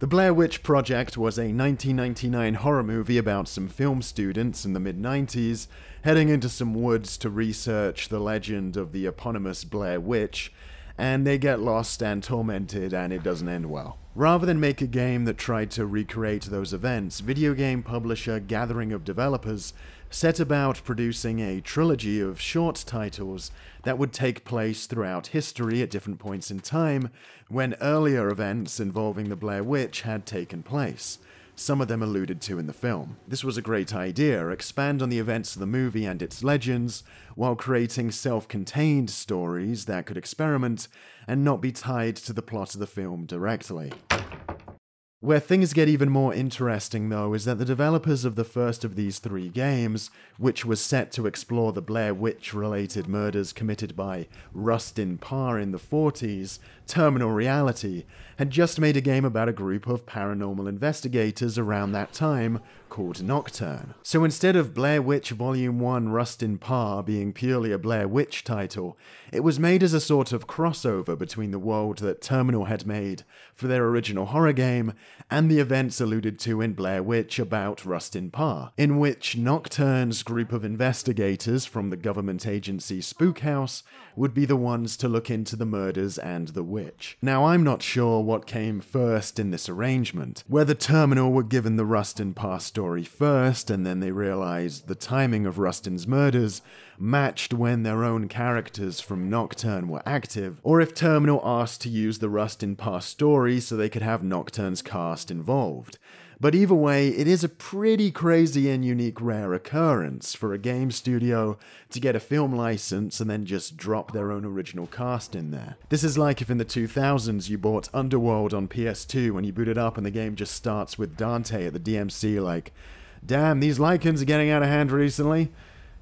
The Blair Witch Project was a 1999 horror movie about some film students in the mid 90s heading into some woods to research the legend of the eponymous Blair Witch, and they get lost and tormented, and it doesn't end well. Rather than make a game that tried to recreate those events, video game publisher Gathering of Developers set about producing a trilogy of short titles that would take place throughout history at different points in time when earlier events involving the Blair Witch had taken place. Some of them alluded to in the film. This was a great idea, expand on the events of the movie and its legends, while creating self contained stories that could experiment and not be tied to the plot of the film directly. Where things get even more interesting, though, is that the developers of the first of these three games, which was set to explore the Blair Witch related murders committed by Rustin Parr in the 40s, Terminal Reality, had just made a game about a group of paranormal investigators around that time called Nocturne. So instead of Blair Witch Volume 1 Rustin Parr being purely a Blair Witch title, it was made as a sort of crossover between the world that Terminal had made for their original horror game and the events alluded to in Blair Witch about Rustin Parr, in which Nocturne's group of investigators from the government agency Spook House would be the ones to look into the murders and the witch. Now, I'm not sure what came first in this arrangement, whether Terminal were given the Rustin Parr story first and then they realized the timing of Rustin's murders matched when their own characters from Nocturne were active, or if Terminal asked to use the Rustin Parr story so they could have Nocturne's cast involved. But either way, it is a pretty crazy and unique rare occurrence for a game studio to get a film license and then just drop their own original cast in there. This is like if in the 2000s you bought Underworld on PS2 and you boot it up and the game just starts with Dante at the DMC like, damn, these Lycans are getting out of hand recently.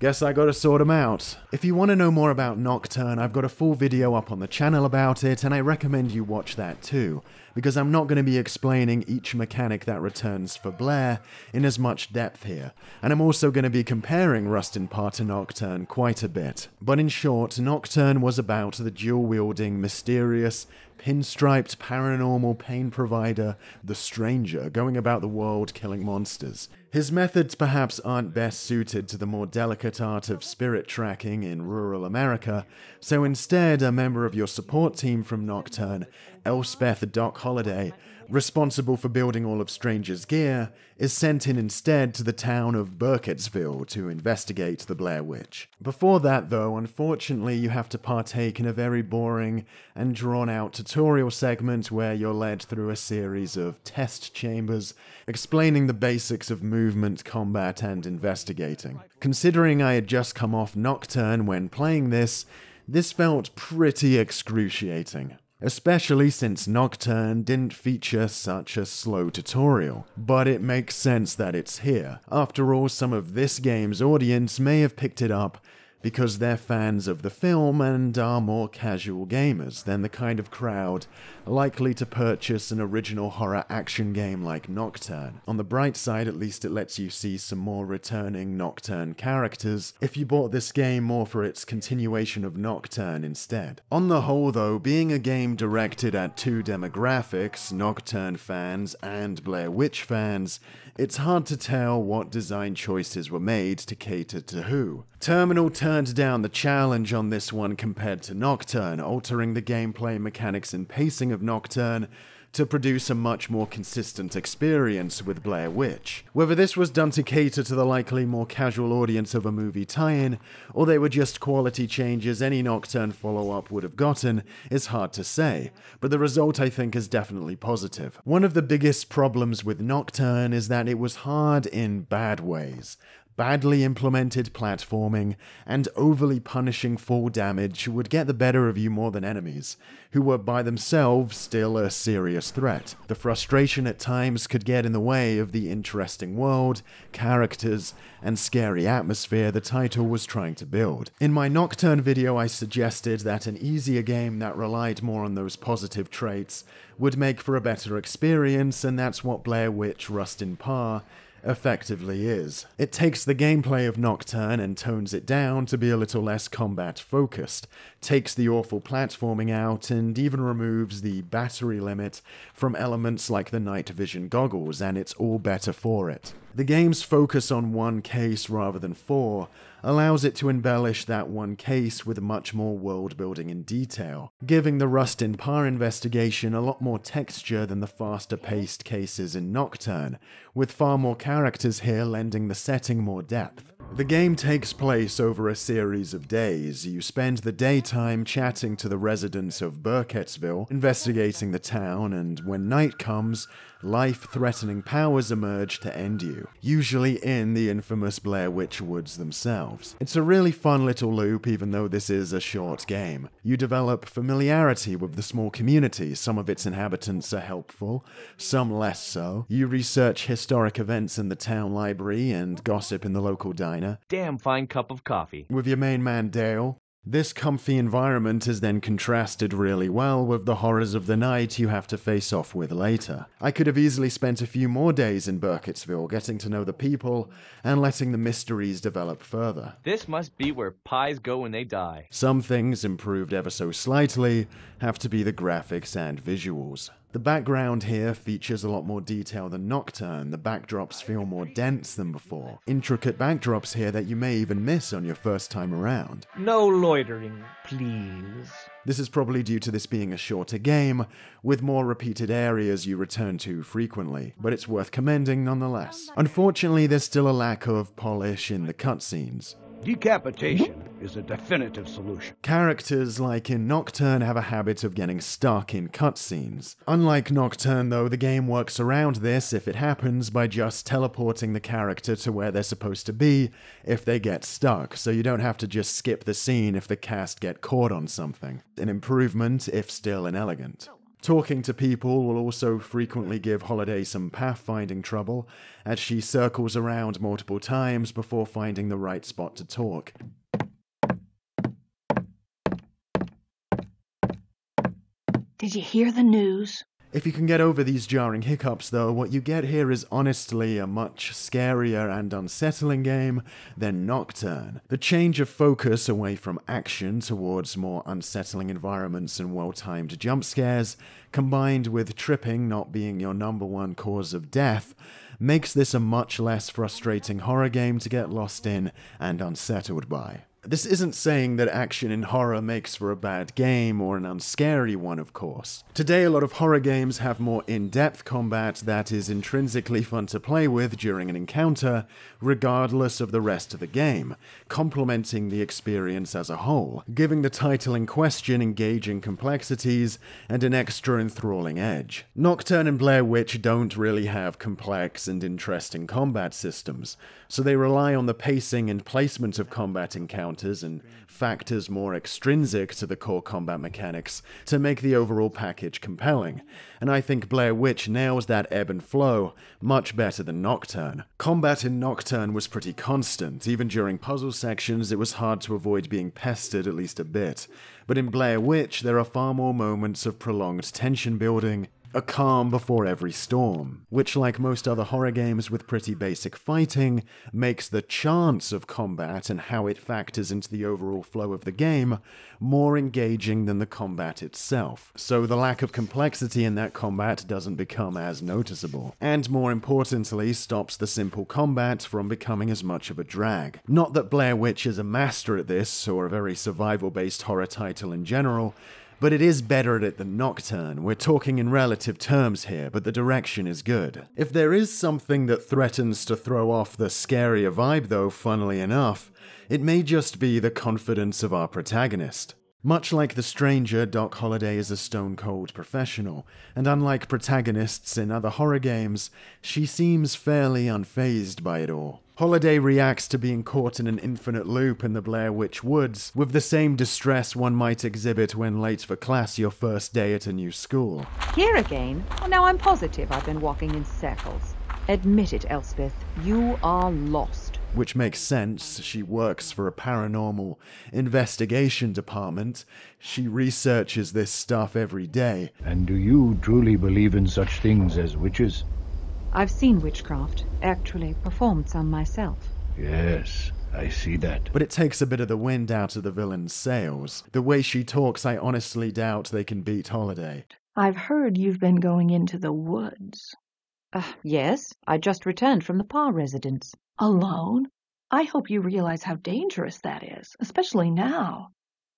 Guess I gotta sort them out. If you want to know more about Nocturne, I've got a full video up on the channel about it, and I recommend you watch that too, because I'm not going to be explaining each mechanic that returns for Blair in as much depth here, and I'm also going to be comparing Rustin Parr to Nocturne quite a bit. But in short, Nocturne was about the dual-wielding, mysterious, pinstriped paranormal pain provider, the Stranger, going about the world killing monsters. His methods perhaps aren't best suited to the more delicate art of spirit tracking in rural America, so instead, a member of your support team from Nocturne, Elspeth Doc Holliday, responsible for building all of Stranger's gear, is sent in instead to the town of Burkittsville to investigate the Blair Witch. Before that, though, unfortunately, you have to partake in a very boring and drawn out tutorial segment where you're led through a series of test chambers explaining the basics of movement, combat, and investigating. Considering I had just come off Nocturne when playing this, this felt pretty excruciating especially since Nocturne didn't feature such a slow tutorial. But it makes sense that it's here. After all, some of this game's audience may have picked it up because they're fans of the film and are more casual gamers than the kind of crowd likely to purchase an original horror action game like Nocturne. On the bright side, at least it lets you see some more returning Nocturne characters if you bought this game more for its continuation of Nocturne instead. On the whole though, being a game directed at two demographics, Nocturne fans and Blair Witch fans, it's hard to tell what design choices were made to cater to who. Terminal turned down the challenge on this one compared to Nocturne, altering the gameplay mechanics and pacing of Nocturne to produce a much more consistent experience with Blair Witch. Whether this was done to cater to the likely more casual audience of a movie tie-in, or they were just quality changes any Nocturne follow-up would have gotten, is hard to say, but the result I think is definitely positive. One of the biggest problems with Nocturne is that it was hard in bad ways badly implemented platforming, and overly punishing fall damage would get the better of you more than enemies, who were by themselves still a serious threat. The frustration at times could get in the way of the interesting world, characters, and scary atmosphere the title was trying to build. In my Nocturne video, I suggested that an easier game that relied more on those positive traits would make for a better experience, and that's what Blair Witch Rustin Parr effectively is. It takes the gameplay of Nocturne and tones it down to be a little less combat focused, takes the awful platforming out, and even removes the battery limit from elements like the night vision goggles, and it's all better for it. The game's focus on one case rather than four allows it to embellish that one case with much more world building and detail, giving the Rustin Parr investigation a lot more texture than the faster paced cases in Nocturne, with far more characters here lending the setting more depth. The game takes place over a series of days. You spend the daytime chatting to the residents of Burkittsville, investigating the town, and when night comes, life threatening powers emerge to end you, usually in the infamous Blair Witch Woods themselves. It's a really fun little loop, even though this is a short game. You develop familiarity with the small community, some of its inhabitants are helpful, some less so. You research historic events in the town library and gossip in the local diner. Damn fine cup of coffee. With your main man Dale, this comfy environment is then contrasted really well with the horrors of the night you have to face off with later. I could have easily spent a few more days in Burkittsville getting to know the people and letting the mysteries develop further. This must be where pies go when they die. Some things, improved ever so slightly, have to be the graphics and visuals. The background here features a lot more detail than Nocturne. The backdrops feel more dense than before. Intricate backdrops here that you may even miss on your first time around. No loitering, please. This is probably due to this being a shorter game, with more repeated areas you return to frequently, but it's worth commending nonetheless. Unfortunately, there's still a lack of polish in the cutscenes. Decapitation is a definitive solution. Characters like in Nocturne have a habit of getting stuck in cutscenes. Unlike Nocturne, though, the game works around this if it happens by just teleporting the character to where they're supposed to be if they get stuck, so you don't have to just skip the scene if the cast get caught on something. An improvement, if still inelegant. Talking to people will also frequently give Holliday some pathfinding trouble, as she circles around multiple times before finding the right spot to talk. Did you hear the news? If you can get over these jarring hiccups, though, what you get here is honestly a much scarier and unsettling game than Nocturne. The change of focus away from action towards more unsettling environments and well timed jump scares, combined with tripping not being your number one cause of death, makes this a much less frustrating horror game to get lost in and unsettled by. This isn't saying that action in horror makes for a bad game or an unscary one, of course. Today, a lot of horror games have more in depth combat that is intrinsically fun to play with during an encounter, regardless of the rest of the game, complementing the experience as a whole, giving the title in question engaging complexities and an extra enthralling edge. Nocturne and Blair Witch don't really have complex and interesting combat systems, so they rely on the pacing and placement of combat encounters and factors more extrinsic to the core combat mechanics to make the overall package compelling, and I think Blair Witch nails that ebb and flow much better than Nocturne. Combat in Nocturne was pretty constant, even during puzzle sections it was hard to avoid being pestered at least a bit, but in Blair Witch there are far more moments of prolonged tension building a calm before every storm, which, like most other horror games with pretty basic fighting, makes the chance of combat and how it factors into the overall flow of the game more engaging than the combat itself. So the lack of complexity in that combat doesn't become as noticeable, and more importantly, stops the simple combat from becoming as much of a drag. Not that Blair Witch is a master at this, or a very survival based horror title in general but it is better at it than Nocturne. We're talking in relative terms here, but the direction is good. If there is something that threatens to throw off the scarier vibe, though, funnily enough, it may just be the confidence of our protagonist. Much like the stranger, Doc Holliday is a stone cold professional, and unlike protagonists in other horror games, she seems fairly unfazed by it all. Holliday reacts to being caught in an infinite loop in the Blair Witch Woods with the same distress one might exhibit when late for class your first day at a new school. Here again? Well, now I'm positive I've been walking in circles. Admit it, Elspeth, you are lost. Which makes sense. She works for a paranormal investigation department. She researches this stuff every day. And do you truly believe in such things as witches? I've seen witchcraft, actually performed some myself. Yes, I see that. But it takes a bit of the wind out of the villain's sails. The way she talks, I honestly doubt they can beat Holliday. I've heard you've been going into the woods. Uh, yes, I just returned from the Parr residence. Alone? I hope you realize how dangerous that is, especially now.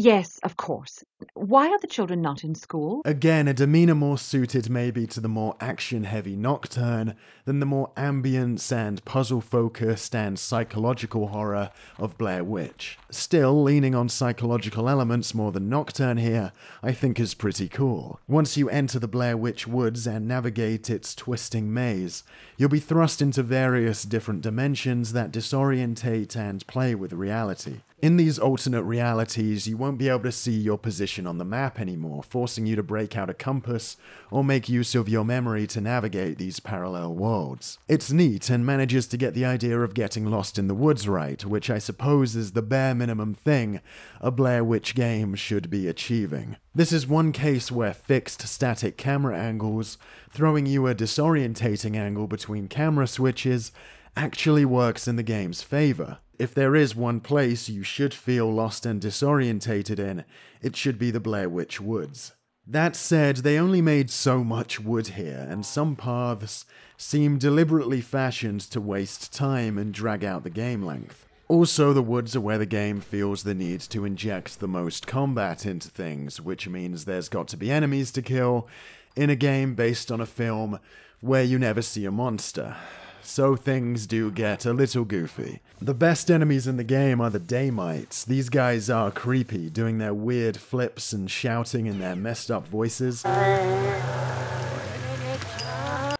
Yes, of course. Why are the children not in school? Again, a demeanor more suited maybe to the more action heavy Nocturne than the more ambience and puzzle focused and psychological horror of Blair Witch. Still, leaning on psychological elements more than Nocturne here, I think is pretty cool. Once you enter the Blair Witch Woods and navigate its twisting maze, you'll be thrust into various different dimensions that disorientate and play with reality. In these alternate realities, you won't be able to see your position on the map anymore, forcing you to break out a compass or make use of your memory to navigate these parallel worlds. It's neat and manages to get the idea of getting lost in the woods right, which I suppose is the bare minimum thing a Blair Witch game should be achieving. This is one case where fixed static camera angles, throwing you a disorientating angle between camera switches, actually works in the game's favor. If there is one place you should feel lost and disorientated in, it should be the Blair Witch Woods. That said, they only made so much wood here, and some paths seem deliberately fashioned to waste time and drag out the game length. Also, the woods are where the game feels the need to inject the most combat into things, which means there's got to be enemies to kill in a game based on a film where you never see a monster so things do get a little goofy. The best enemies in the game are the Damites. These guys are creepy, doing their weird flips and shouting in their messed up voices.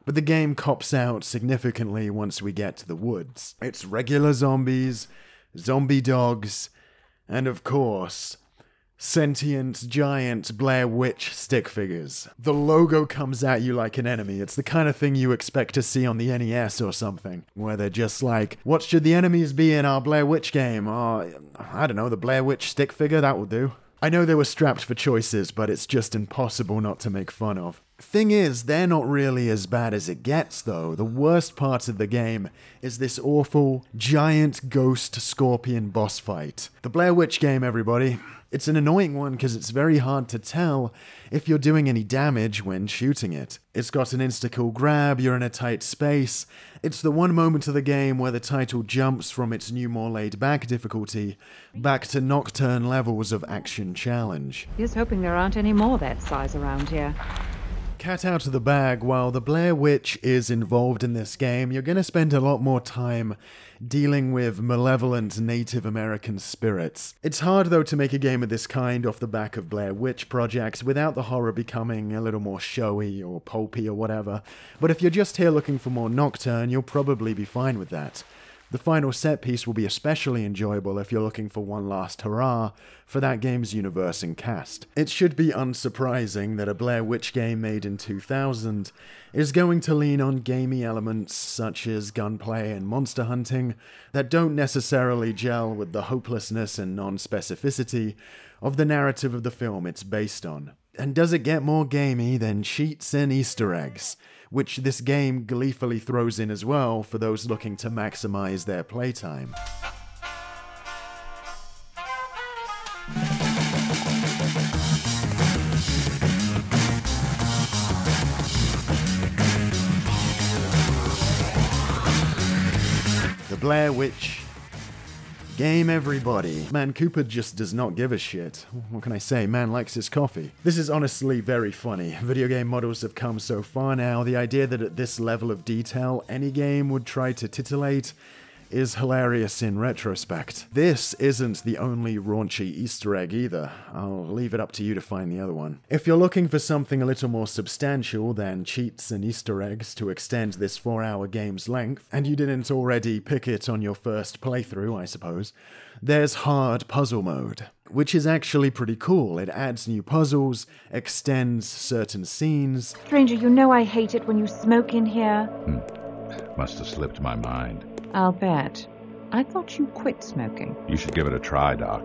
But the game cops out significantly once we get to the woods. It's regular zombies, zombie dogs, and of course, sentient giant Blair Witch stick figures. The logo comes at you like an enemy. It's the kind of thing you expect to see on the NES or something, where they're just like, what should the enemies be in our Blair Witch game? Oh, I don't know, the Blair Witch stick figure, that will do. I know they were strapped for choices, but it's just impossible not to make fun of. Thing is, they're not really as bad as it gets, though. The worst part of the game is this awful, giant ghost scorpion boss fight. The Blair Witch game, everybody. It's an annoying one because it's very hard to tell if you're doing any damage when shooting it. It's got an insta-kill grab, you're in a tight space. It's the one moment of the game where the title jumps from its new more laid-back difficulty back to nocturne levels of action challenge. Here's hoping there aren't any more that size around here. Cat out of the bag, while the Blair Witch is involved in this game, you're going to spend a lot more time dealing with malevolent Native American spirits. It's hard, though, to make a game of this kind off the back of Blair Witch projects without the horror becoming a little more showy or pulpy or whatever. But if you're just here looking for more Nocturne, you'll probably be fine with that. The final set piece will be especially enjoyable if you're looking for one last hurrah for that game's universe and cast. It should be unsurprising that a Blair Witch game made in 2000 is going to lean on gamey elements such as gunplay and monster hunting that don't necessarily gel with the hopelessness and non specificity of the narrative of the film it's based on. And does it get more gamey than cheats and Easter eggs? Which this game gleefully throws in as well for those looking to maximize their playtime. The Blair Witch Game everybody. Man, Cooper just does not give a shit. What can I say? Man likes his coffee. This is honestly very funny. Video game models have come so far now, the idea that at this level of detail, any game would try to titillate is hilarious in retrospect. This isn't the only raunchy Easter egg either. I'll leave it up to you to find the other one. If you're looking for something a little more substantial than cheats and Easter eggs to extend this 4 hour game's length, and you didn't already pick it on your first playthrough, I suppose, there's Hard Puzzle Mode, which is actually pretty cool. It adds new puzzles, extends certain scenes. Stranger, you know I hate it when you smoke in here. Hmm. Must have slipped my mind. I'll bet. I thought you quit smoking. You should give it a try, Doc.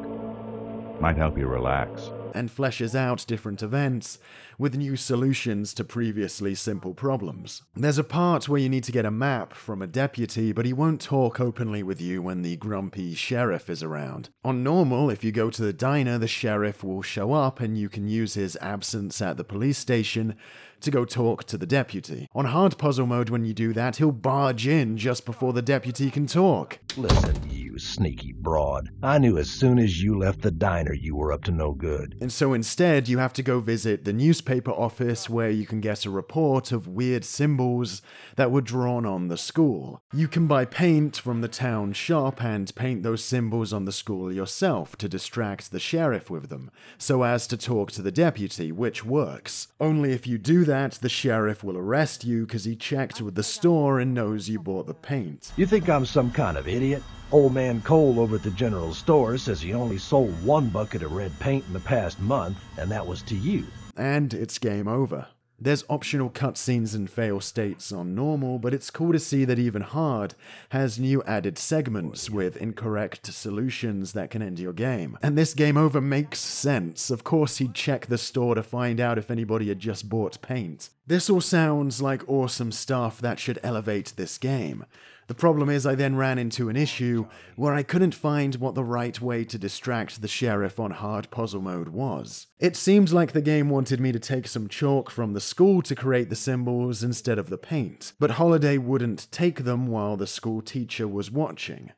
Might help you relax. and fleshes out different events with new solutions to previously simple problems. There's a part where you need to get a map from a deputy, but he won't talk openly with you when the grumpy sheriff is around. On normal, if you go to the diner, the sheriff will show up and you can use his absence at the police station to go talk to the deputy. On hard puzzle mode, when you do that, he'll barge in just before the deputy can talk. Listen, you sneaky broad. I knew as soon as you left the diner you were up to no good. And so instead, you have to go visit the newspaper office where you can get a report of weird symbols that were drawn on the school. You can buy paint from the town shop and paint those symbols on the school yourself to distract the sheriff with them, so as to talk to the deputy, which works. Only if you do that, the sheriff will arrest you because he checked with the store and knows you bought the paint. You think I'm some kind of idiot? Old man Cole over at the general store says he only sold one bucket of red paint in the past month, and that was to you. and it's game over. There's optional cutscenes and fail states on normal, but it's cool to see that even hard has new added segments oh, with incorrect solutions that can end your game. And this game over makes sense. Of course, he'd check the store to find out if anybody had just bought paint. This all sounds like awesome stuff that should elevate this game. The problem is, I then ran into an issue where I couldn't find what the right way to distract the sheriff on hard puzzle mode was. It seems like the game wanted me to take some chalk from the school to create the symbols instead of the paint, but Holliday wouldn't take them while the school teacher was watching.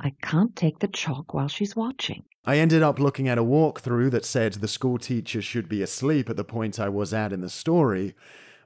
I can't take the chalk while she's watching. I ended up looking at a walkthrough that said the school teacher should be asleep at the point I was at in the story,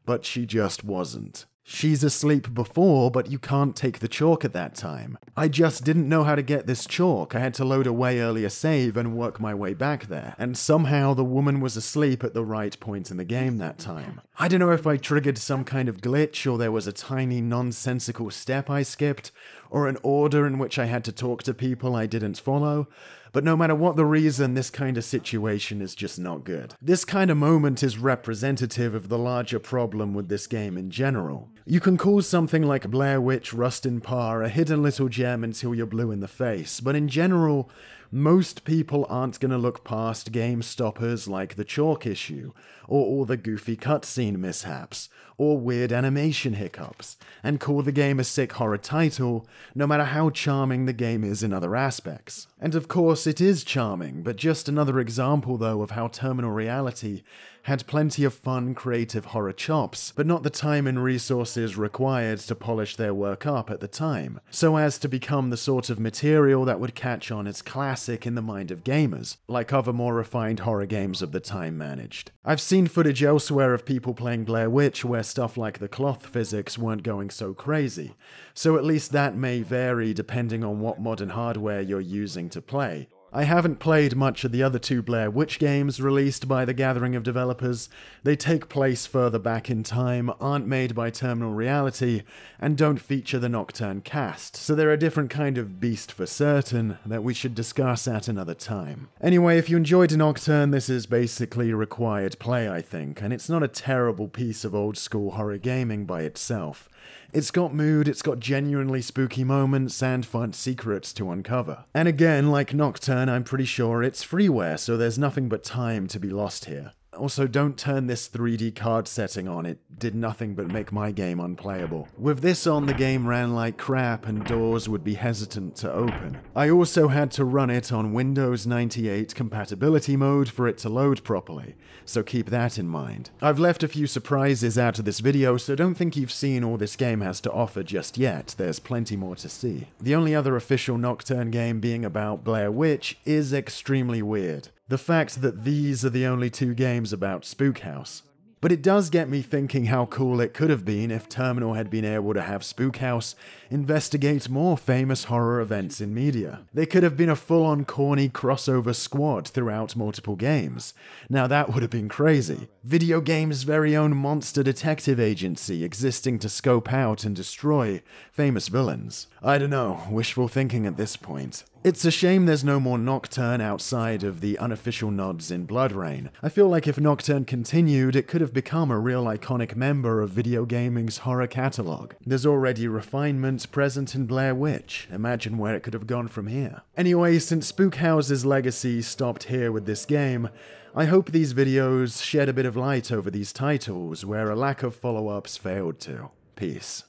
but she just wasn't. She's asleep before, but you can't take the chalk at that time. I just didn't know how to get this chalk. I had to load a way earlier save and work my way back there. And somehow the woman was asleep at the right point in the game that time. I don't know if I triggered some kind of glitch or there was a tiny nonsensical step I skipped, or an order in which I had to talk to people I didn't follow. But no matter what the reason, this kind of situation is just not good. This kind of moment is representative of the larger problem with this game in general. You can call something like Blair Witch Rustin Parr a hidden little gem until you're blue in the face, but in general, most people aren't to look past game stoppers like the chalk issue, or all the goofy cutscene mishaps, or weird animation hiccups, and call the game a sick horror title, no matter how charming the game is in other aspects. And of course, it is charming, but just another example, though, of how Terminal Reality had plenty of fun, creative horror chops, but not the time and resources required to polish their work up at the time, so as to become the sort of material that would catch on as classic in the mind of gamers, like other more refined horror games of the time managed. I've seen footage elsewhere of people playing Blair Witch where stuff like the cloth physics weren't going so crazy, so at least that may vary depending on what modern hardware you're using to play. I haven't played much of the other two Blair Witch games released by the Gathering of developers. They take place further back in time, aren't made by Terminal Reality, and don't feature the Nocturne cast, so they're a different kind of beast for certain that we should discuss at another time. Anyway, if you enjoyed Nocturne, this is basically required play, I think, and it's not a terrible piece of old school horror gaming by itself. It's got mood, it's got genuinely spooky moments, and fun secrets to uncover. And again, like Nocturne, I'm pretty sure it's freeware, so there's nothing but time to be lost here. Also, don't turn this 3D card setting on, it did nothing but make my game unplayable. With this on, the game ran like crap and doors would be hesitant to open. I also had to run it on Windows 98 compatibility mode for it to load properly, so keep that in mind. I've left a few surprises out of this video, so don't think you've seen all this game has to offer just yet, there's plenty more to see. The only other official Nocturne game being about Blair Witch is extremely weird. The fact that these are the only two games about Spook House. But it does get me thinking how cool it could have been if Terminal had been able to have Spook House investigate more famous horror events in media. They could have been a full on corny crossover squad throughout multiple games. Now that would have been crazy. Video games' very own monster detective agency existing to scope out and destroy famous villains. I don't know, wishful thinking at this point. It's a shame there's no more Nocturne outside of the unofficial nods in BloodRayne. I feel like if Nocturne continued, it could have become a real iconic member of video gaming's horror catalog. There's already refinement present in Blair Witch. Imagine where it could have gone from here. Anyway, since Spookhouse's legacy stopped here with this game, I hope these videos shed a bit of light over these titles where a lack of follow-ups failed to. Peace.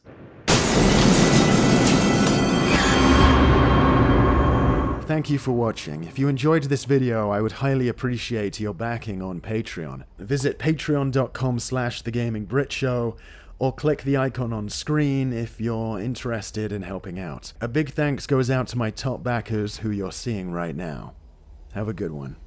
Thank you for watching. If you enjoyed this video, I would highly appreciate your backing on Patreon. Visit patreon.com slash thegamingbritShow or click the icon on screen if you're interested in helping out. A big thanks goes out to my top backers who you're seeing right now. Have a good one.